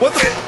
What the?